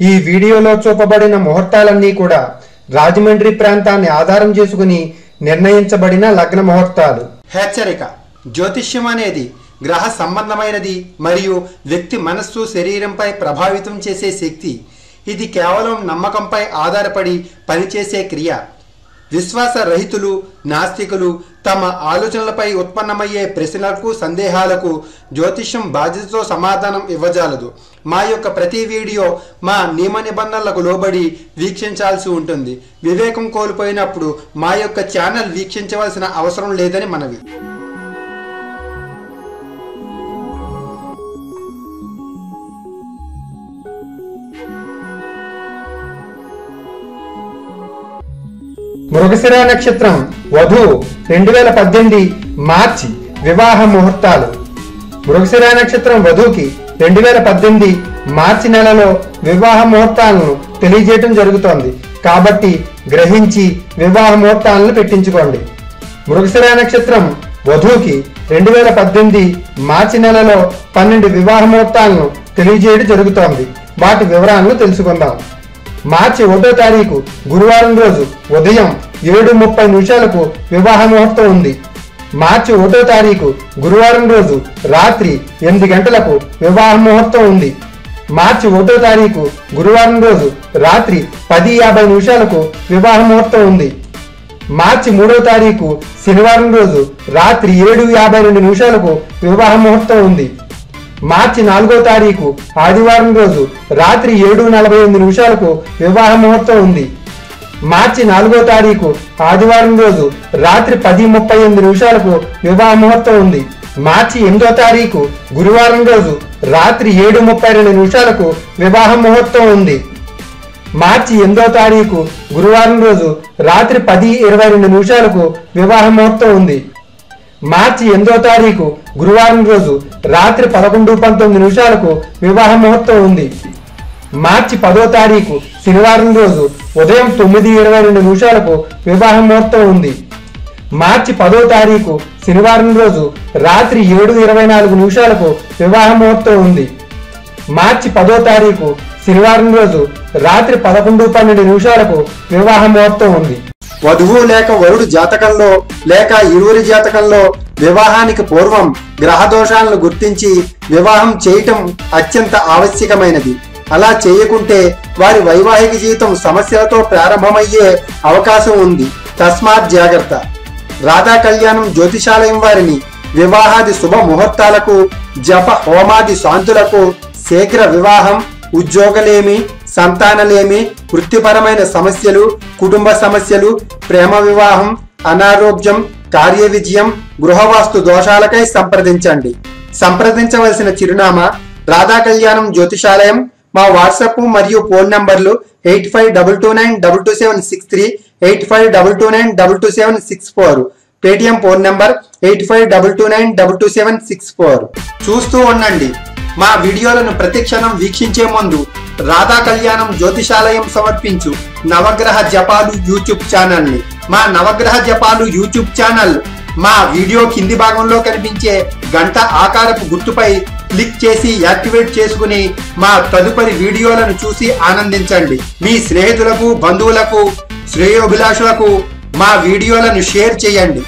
ఈ వీడియోలో చూపబడిన ముహూర్తాలన్నీ కూడా రాజమండ్రి ప్రాంతాన్ని ఆధారం చేసుకుని నిర్ణయించబడిన లగ్న ముహూర్తాలు. హెచ్చరిక. జ్యోతిష్యం అనేది గ్రహ సంబంధమైనది మరియు వ్యక్తి మనస్సు శరీరంపై ప్రభావితం చేసే శక్తి. ఇది కేవలం నమ్మకంపై ఆధారపడి పనిచేసే క్రియ. విశ్వాస రహితులు నాస్తికులు తమ ఆలోచనలపై ఉత్పన్నమయ్యే ప్రశ్నలకు సందేహాలకు జ్యోతిష్యం బాధ్యతతో సమాధానం ఇవ్వజాలదు. మా యొక్క ప్రతి వీడియో మా నియమ నిబంధనలకు లోబడి వీక్షించాల్సి ఉంటుంది. వివేకం కోల్పోయినప్పుడు మా యొక్క ఛానల్ వీక్షించవలసిన అవసరం లేదని మనవి. మృగశిర నక్షత్రం వధు రెండు వేల పద్దెనిమిది మార్చి వివాహ ముహూర్తాలు. మృగశిర నక్షత్రం వధువుకి రెండు వేల పద్దెనిమిది మార్చి నెలలో వివాహ ముహూర్తాలను తెలియజేయటం జరుగుతోంది. కాబట్టి గ్రహించి వివాహ ముహూర్తాలను పెట్టించుకోండి. మృగశిర నక్షత్రం వధువుకి రెండు వేల పద్దెనిమిది మార్చి నెలలో పన్నెండు వివాహ ముహూర్తాలను తెలియజేయడం జరుగుతోంది. వాటి వివరాలను తెలుసుకుందాం. మార్చి ఒకటో తారీఖు గురువారం రోజు ఉదయం ఏడు ముప్పై నిమిషాలకు వివాహ ముహూర్తం ఉంది. మార్చి ఒకటో తారీఖు గురువారం రోజు రాత్రి ఎనిమిది గంటలకు వివాహ ముహూర్తం ఉంది. మార్చి ఒకటో తారీఖు గురువారం రోజు రాత్రి పది యాభై నిమిషాలకు వివాహ ముహూర్తం ఉంది. మార్చి మూడో తారీఖు శనివారం రోజు రాత్రి ఏడు యాభై రెండు నిమిషాలకు వివాహ ముహూర్తం ఉంది. మార్చి నాలుగో తారీఖు ఆదివారం రోజు రాత్రి ఏడు నలభై ఎనిమిది నిమిషాలకు వివాహ ముహూర్తం ఉంది. మార్చి నాలుగో తారీఖు ఆదివారం రోజు రాత్రి పది ముప్పై ఎనిమిది నిమిషాలకు వివాహ ముహూర్తం ఉంది. మార్చి ఎనిమిదో తారీఖు గురువారం రోజు రాత్రి ఏడు ముప్పై రెండు నిమిషాలకు వివాహ ముహూర్తం ఉంది. మార్చి ఎనిమిదో తారీఖు గురువారం రోజు రాత్రి పది ఇరవై రెండు నిమిషాలకు వివాహ ముహూర్తం ఉంది. మార్చి ఎనిమిదో తారీఖు గురువారం రోజు రాత్రి పదకొండు పంతొమ్మిది నిమిషాలకు వివాహ ముహూర్తం ఉంది. మార్చి పదో తారీఖు శనివారం రోజు ఉదయం తొమ్మిది ఇరవై రెండు నిమిషాలకు వివాహ ముహూర్తం ఉంది. మార్చి పదో తారీఖు శనివారం రోజు రాత్రి ఏడు ఇరవై నాలుగు నిమిషాలకు వివాహ ముహూర్తం ఉంది. మార్చి పదో తారీఖు శనివారం రోజు రాత్రి పదకొండు పన్నెండు నిమిషాలకు వివాహ ముహూర్తం ఉంది. వధువు లేక వరుడు జాతకంలో లేక ఇరువురి జాతకంలో వివాహానికి పూర్వం గ్రహదోషాలను గుర్తించి వివాహం చేయటం అత్యంత ఆవశ్యకమైనది. అలా చేయకుంటే వారి వైవాహిక జీవితం సమస్యలతో ప్రారంభమయ్యే అవకాశం ఉంది. తస్మాత్ జాగ్రత్త. రాధా కళ్యాణం జ్యోతిషాలయం వారిని వివాహాది శుభ ముహూర్తాలకు జప హోమాది శాంతులకు శీఘ్ర వివాహం ఉద్యోగలేమి సంతానలేమి వృత్తిపరమైన సమస్యలు కుటుంబ సమస్యలు ప్రేమ వివాహం అనారోగ్యం కార్య విజయం గృహవాస్తు దోషాలకై సంప్రదించండి. సంప్రదించవలసిన చిరునామా రాధా కళ్యాణం జ్యోతిషాలయం మా వాట్సాప్ మరియు ఫోన్ నంబర్లు eight five double two nine double two seven six three eight five double two nine double two seven six four. Paytm phone number eight five double two nine double two seven six four. చూస్తూ ఉండండి. మా వీడియోలను ప్రతిక్షణం వీక్షించే ముందు రాధా కళ్యాణం జ్యోతిషాలయం సమర్పించు నవగ్రహ జపాలు యూట్యూబ్ ఛానల్ని. మా నవగ్రహ జపాలు యూట్యూబ్ ఛానల్ మా వీడియో కింది భాగంలో కనిపించే గంట ఆకారపు గుర్తుపై క్లిక్ చేసి యాక్టివేట్ చేసుకుని మా తదుపరి వీడియోలను చూసి ఆనందించండి. మీ స్నేహితులకు బంధువులకు శ్రేయోభిలాషులకు మా వీడియోలను షేర్ చేయండి.